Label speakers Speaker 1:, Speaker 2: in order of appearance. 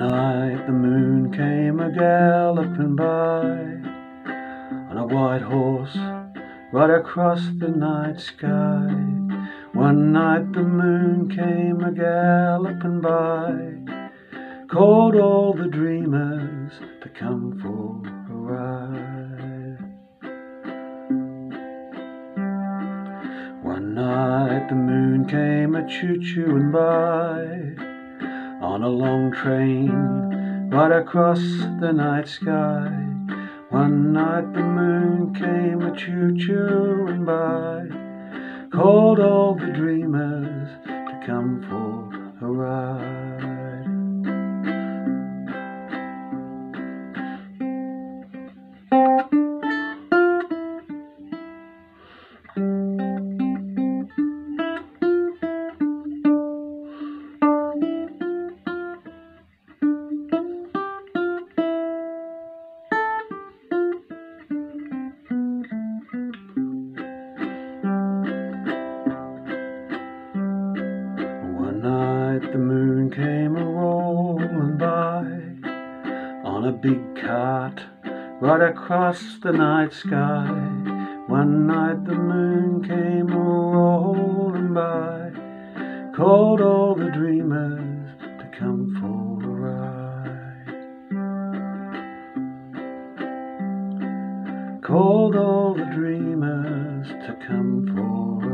Speaker 1: night the moon came a galloping by on a white horse right across the night sky. One night the moon came a galloping by, called all the dreamers to come for a ride. One night the moon came a choo-chooing by on a long train right across the night sky. One night the moon came a choo-chooing by, called all the dreamers to come for night the moon came a rolling by on a big cart right across the night sky. One night the moon came a rolling by, called all the dreamers to come for a ride. Called all the dreamers to come for